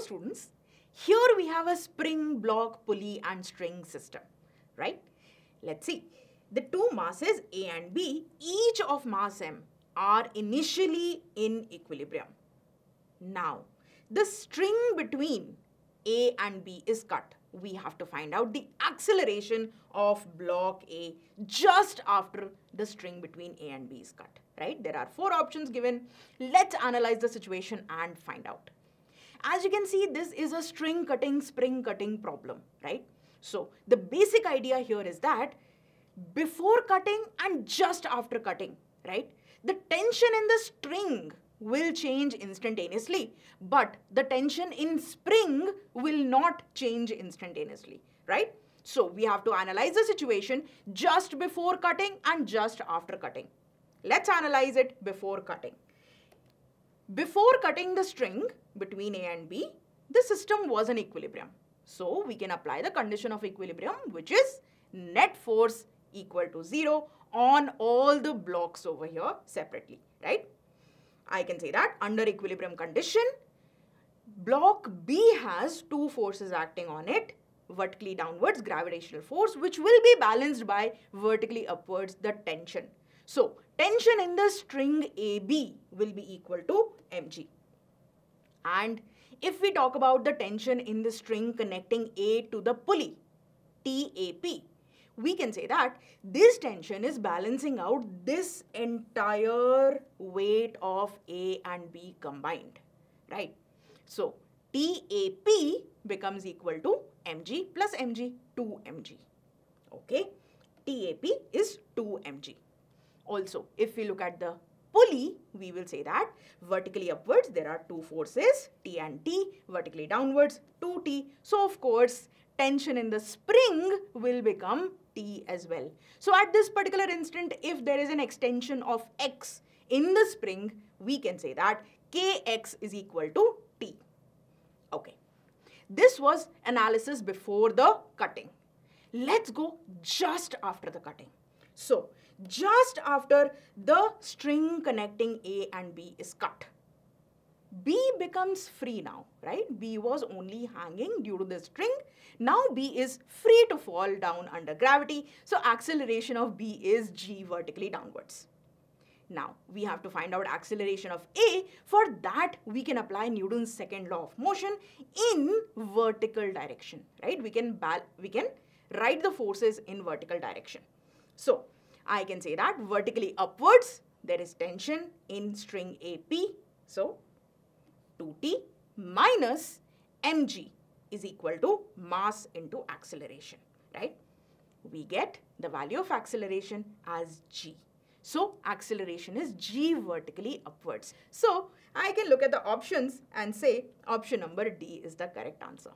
Students, here we have a spring, block, pulley and string system, right? Let's see. The two masses A and B, each of mass m, are initially in equilibrium. Now, the string between A and B is cut. We have to find out the acceleration of block A just after the string between A and B is cut, right? There are four options given. Let's analyze the situation and find out. As you can see, this is a string cutting, spring cutting problem, right? So the basic idea here is that before cutting and just after cutting, right? The tension in the string will change instantaneously, but the tension in spring will not change instantaneously, right? So we have to analyze the situation just before cutting and just after cutting. Let's analyze it before cutting. Before cutting the string between A and B, the system was in equilibrium. So we can apply the condition of equilibrium which is net force equal to 0 on all the blocks over here separately, right? I can say that under equilibrium condition, block B has two forces acting on it, vertically downwards gravitational force which will be balanced by vertically upwards the tension. So tension in the string AB will be equal to mg. And if we talk about the tension in the string connecting A to the pulley, TAP, we can say that this tension is balancing out this entire weight of A and B combined, right? So, TAP becomes equal to mg plus mg, 2 mg, okay? TAP is 2 mg. Also, if we look at the pulley, we will say that vertically upwards there are two forces, T and T, vertically downwards 2T. So, of course, tension in the spring will become T as well. So, at this particular instant, if there is an extension of X in the spring, we can say that Kx is equal to T. Okay. This was analysis before the cutting. Let's go just after the cutting. So, just after the string connecting A and B is cut. B becomes free now, right? B was only hanging due to the string. Now B is free to fall down under gravity. So acceleration of B is g vertically downwards. Now we have to find out acceleration of A. For that we can apply Newton's second law of motion in vertical direction, right? We can we can write the forces in vertical direction. So I can say that vertically upwards, there is tension in string AP. So, 2T minus mg is equal to mass into acceleration, right? We get the value of acceleration as g. So, acceleration is g vertically upwards. So, I can look at the options and say option number D is the correct answer.